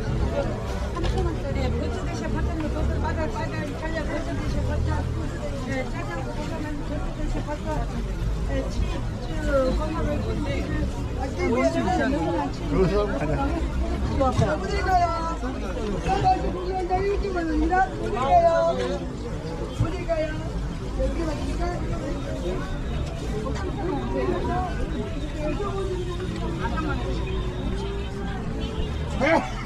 3,000원짜리 버섯 대신 버섯은 버섯 빠달 빠달 잘려 버섯 대신 네, 짜장 볶음면 버섯 대신 네, 치즈 콩나물 그래서 가냐? 어디 가요? 싸가지고 공연장 일주일은 일하 어디 가요? 어디 가요? 여기 가니까 신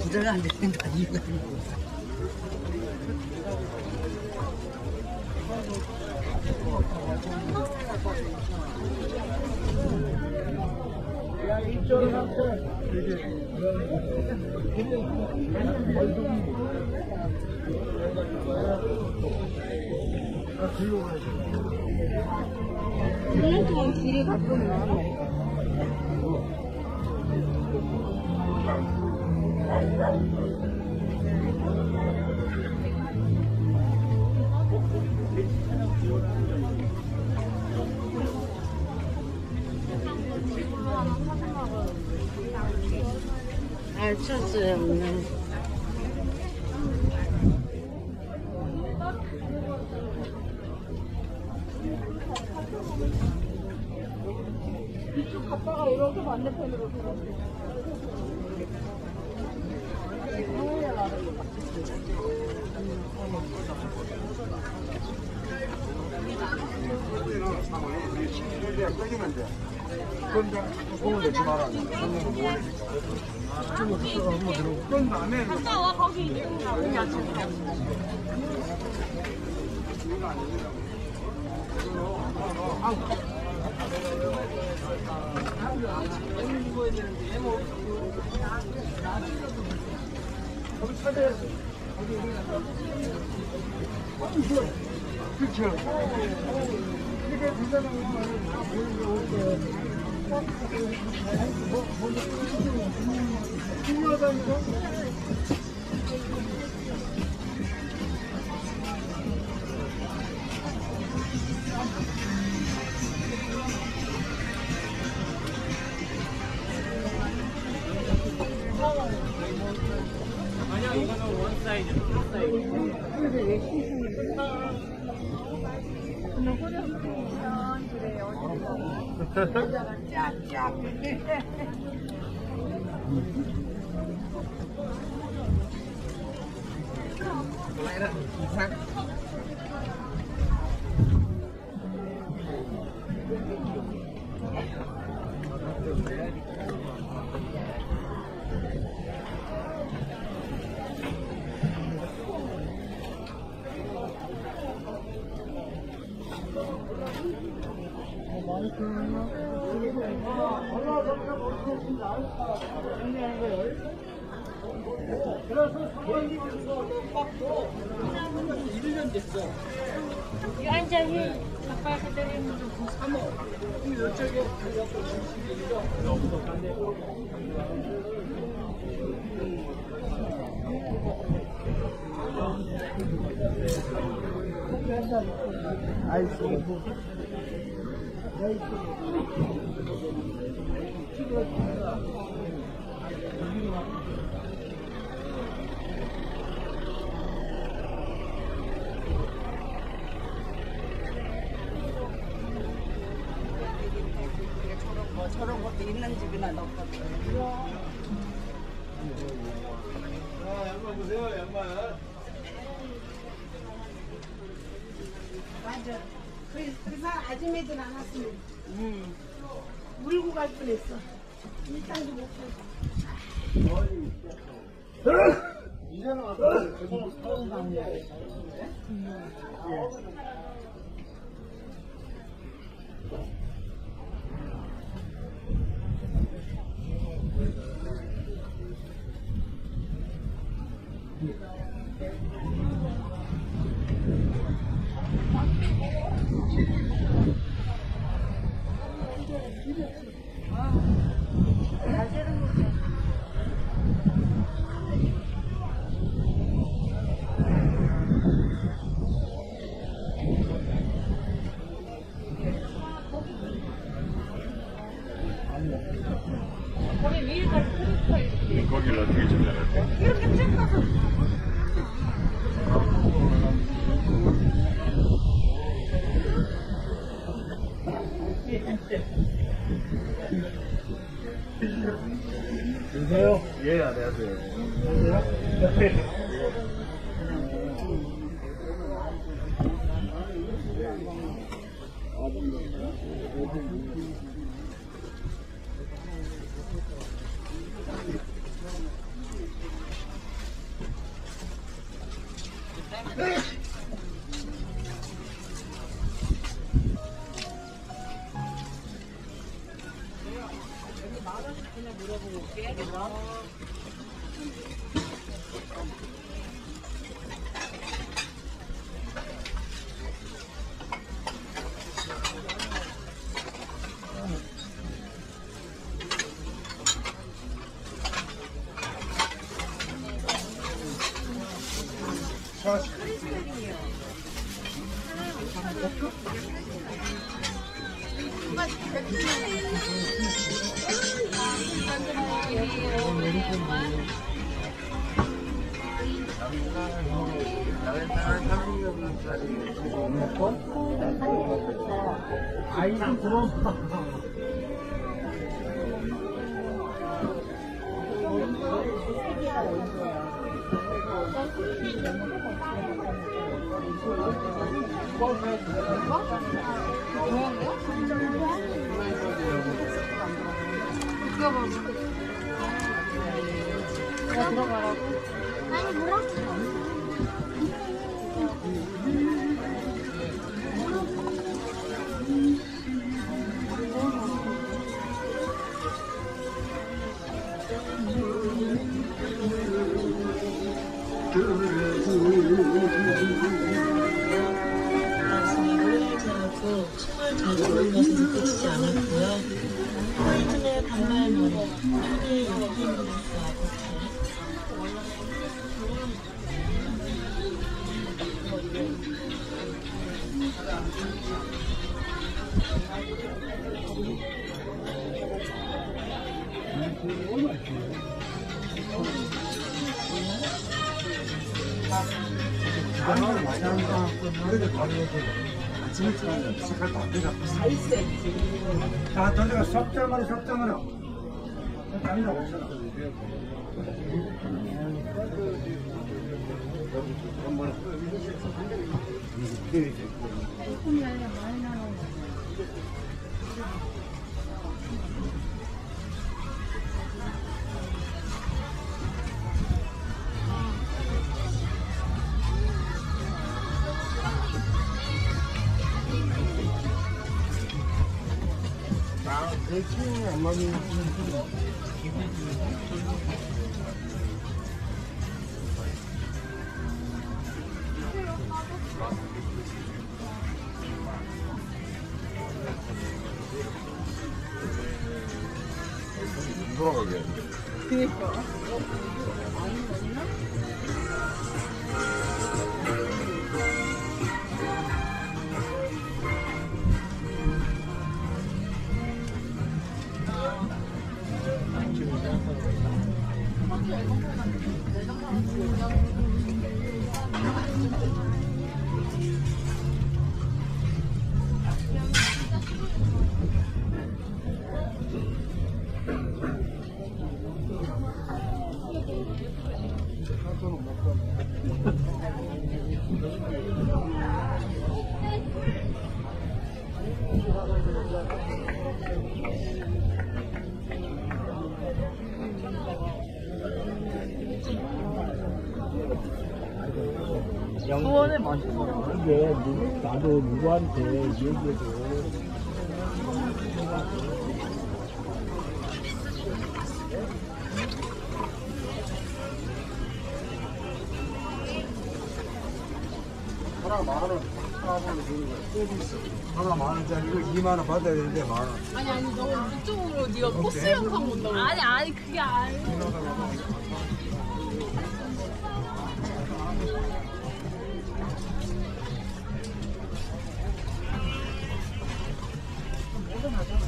부자가 안 되니까 이 출주였는 이쪽 갔다가 이렇게 반대편으로 끌리면 돼. 그럼 자꾸 손을 내지 마라. 손을 못 올리지. 거기 있을게. 갔다 와 거기 그렇죠. 이게 부산하고 다 보이는 게 아니야 này đó. Thank you. 你按下去，他发个这里，你就不参谋，你有这个，他要做东西，你就要。哎，师傅，哎，师傅，这个。 있는 집이나 넣거든. 맞아. 그, 그 사람 아줌매들 안 왔으면 음. 울고 갈 뻔했어. 일당도 못 벌고. 거기 항상 고마워. 들어가라고? 아니, 뭐라고? 다 돌려가 석장으로 석장으로 장이라고 없잖아 돌아가게. 소 원을 먼저 이게 누구, 나도 누구한테 얘기해도 하나 만 원, 하나 만 주는 거야. 서비스. 하나 만 원짜리고 2만 원 받아야 되는데 만 원. 아니 아니 너 이쪽으로 네가 코스 영상 본다고 아니 아니 그게 아니 正好就。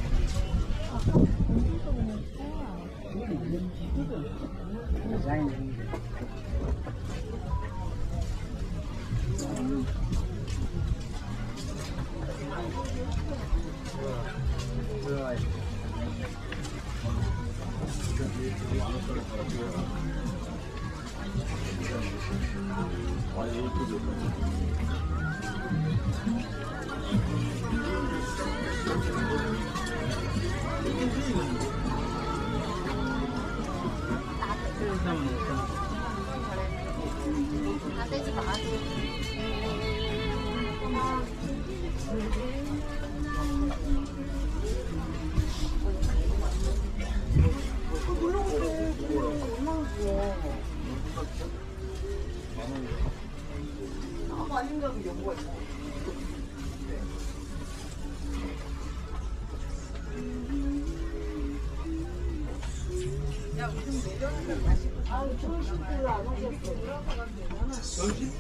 对は那たちの。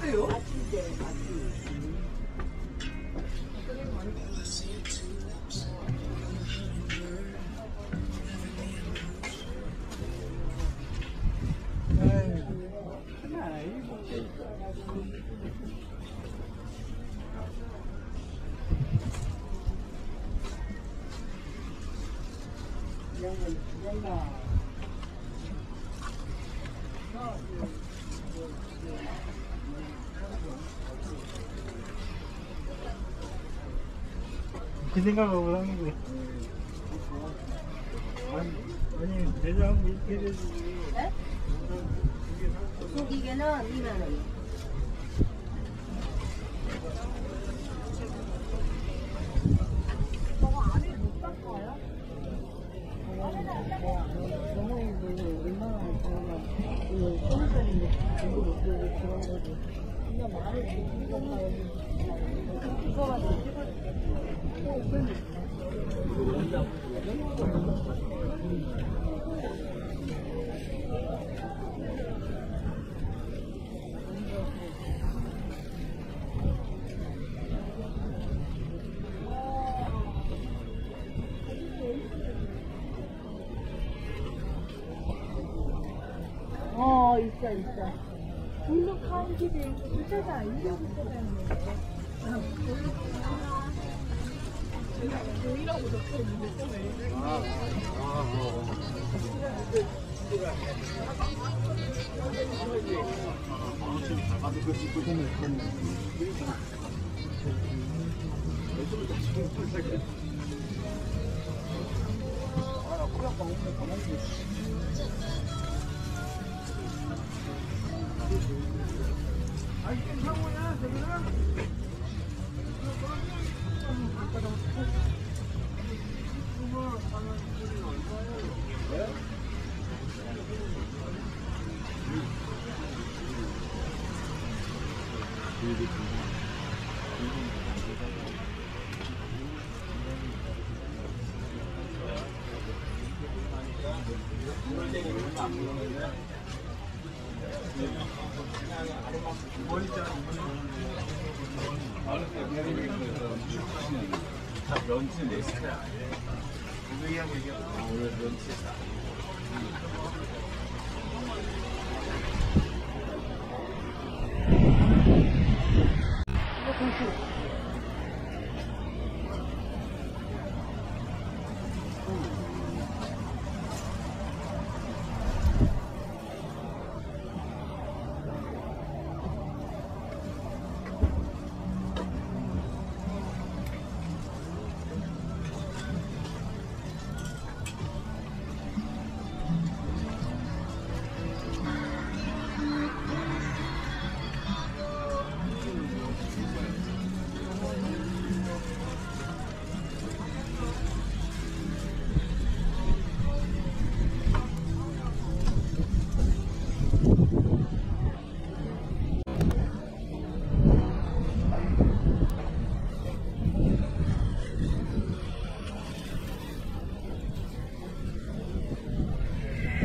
그 생각하고 하는 거야. 아니, 아니, 대장 이렇게 되지. 소기계는 2만 원. 어, 있어, 있어. 블루 카운티도 있고, 진짜다. 이거 진짜 다. 런치 내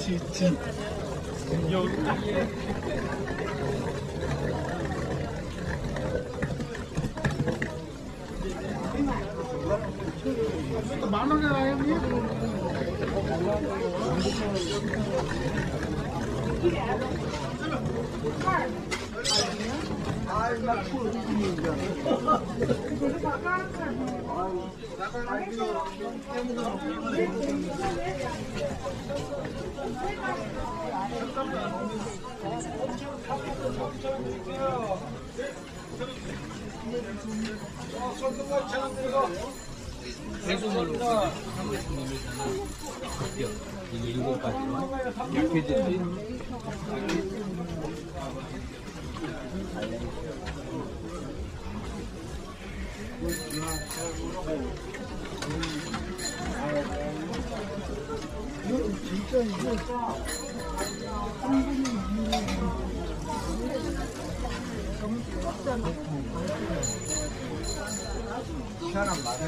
진짜 귀엽다. 만 원에 나겠니? 아나 이거 진짜 이거 한 희한한 말해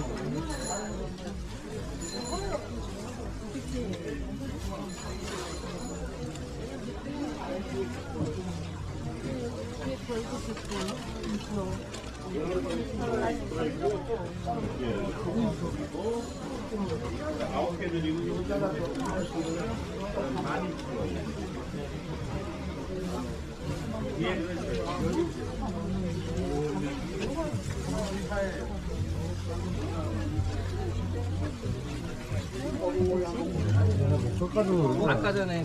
아 까 전에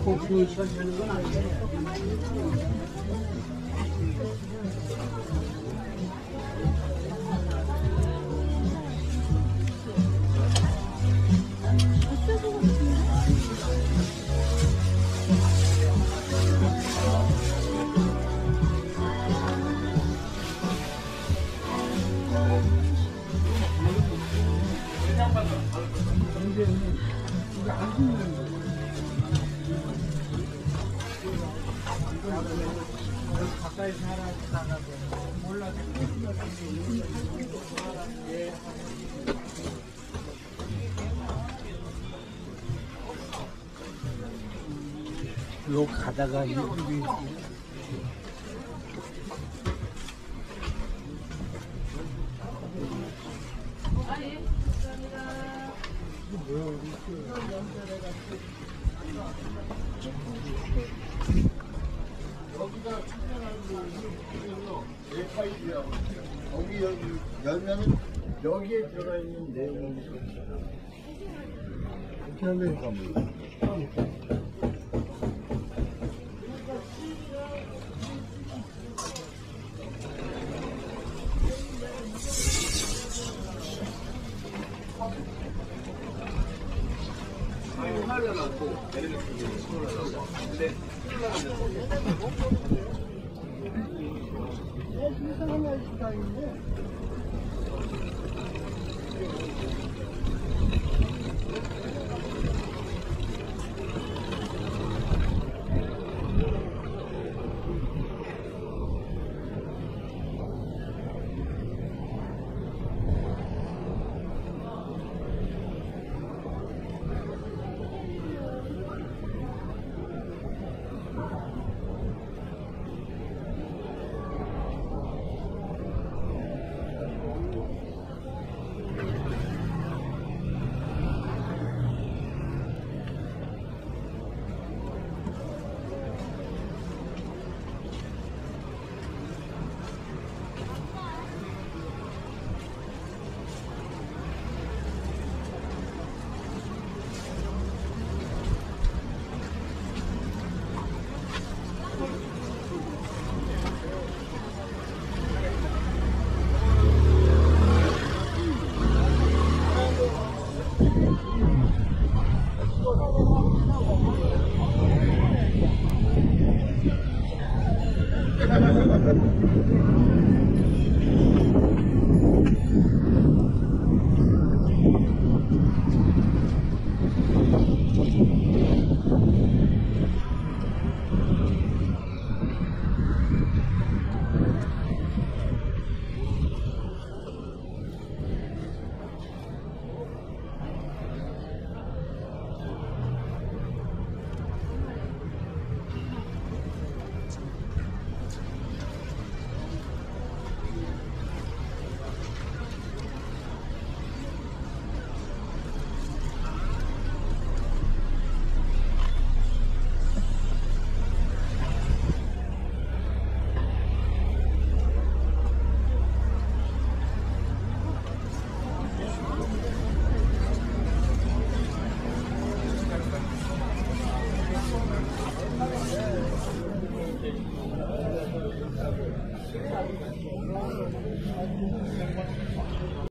요 가다가 이- 이 여기에 들어가 있는 내용은 어떻게 하려니까 뭐.